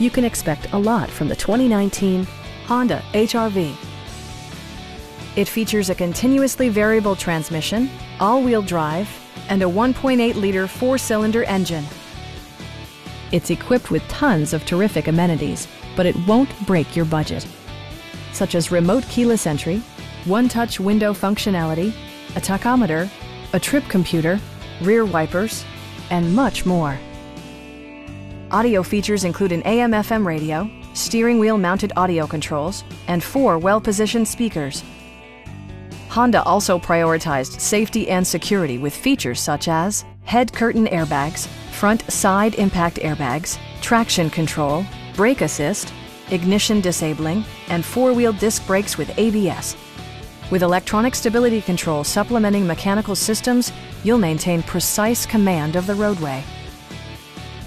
you can expect a lot from the 2019 Honda HRV. It features a continuously variable transmission, all-wheel drive, and a 1.8-liter four-cylinder engine. It's equipped with tons of terrific amenities, but it won't break your budget, such as remote keyless entry, one-touch window functionality, a tachometer, a trip computer, rear wipers, and much more. Audio features include an AM-FM radio, steering wheel mounted audio controls, and four well-positioned speakers. Honda also prioritized safety and security with features such as head curtain airbags, front side impact airbags, traction control, brake assist, ignition disabling, and four-wheel disc brakes with ABS. With electronic stability control supplementing mechanical systems, you'll maintain precise command of the roadway.